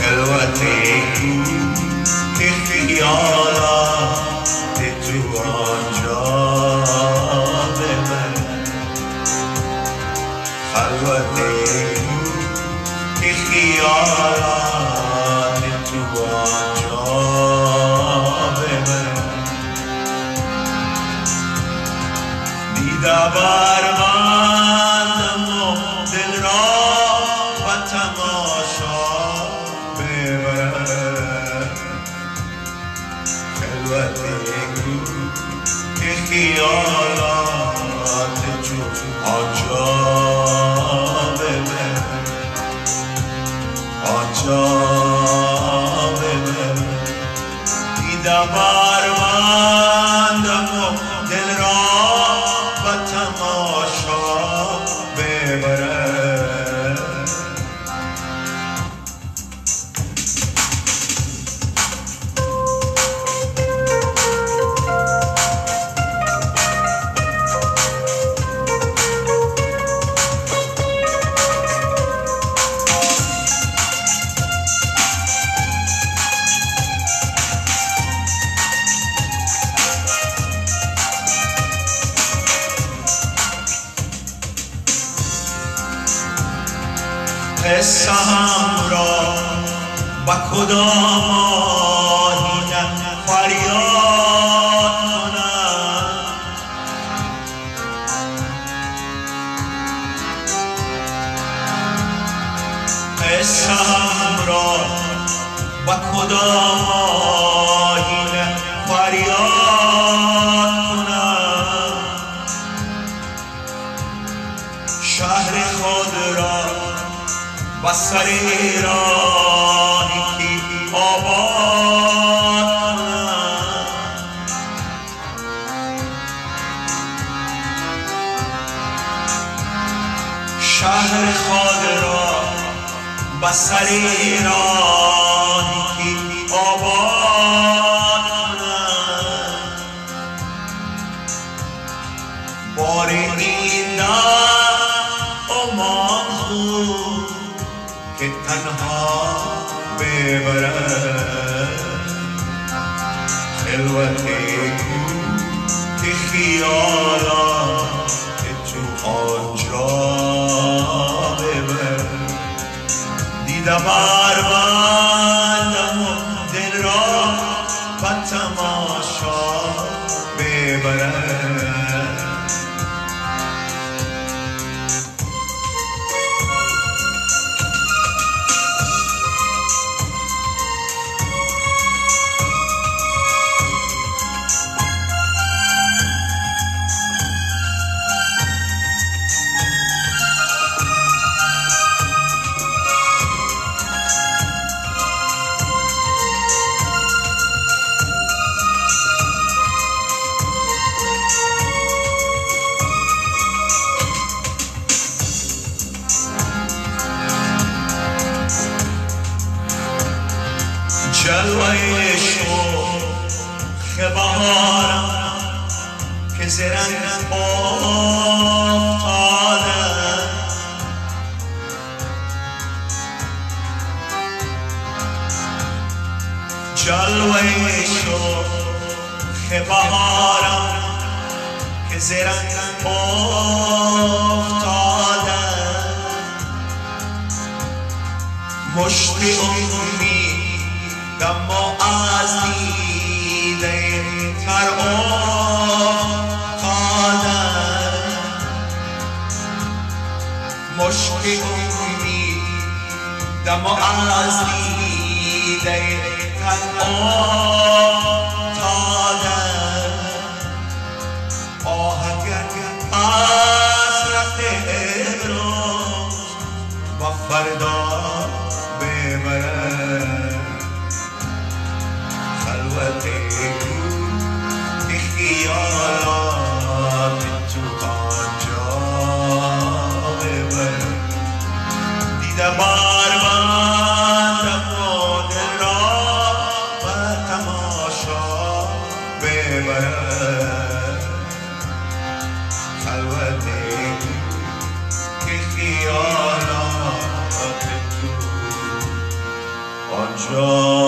خلوت که خیالات تو آنجا ببر خلوت که خیالات دیده بر من و قصه هم را با کدام آهینه فریاد کنم. قصه هم را با کدام آهینه فریاد و سر ایرانی که آباد شهر خود را و سر ایرانی که آباد بار این در امان خود که تنها ببرد. خلوت که خیالات تو آنجا ببر دیده بر بندم و دل را و تماشا ببرد. جلوه بهارم که زرنگ افتاده جلوه شوخ بهارم که زرنگ افتاده مشتی امید اما از دیده تر افتادن مشتی امید اما از تر افتادن دیدم آرمان زمان را و تماشا ببرد. خلوتی که خیالات تو آنجا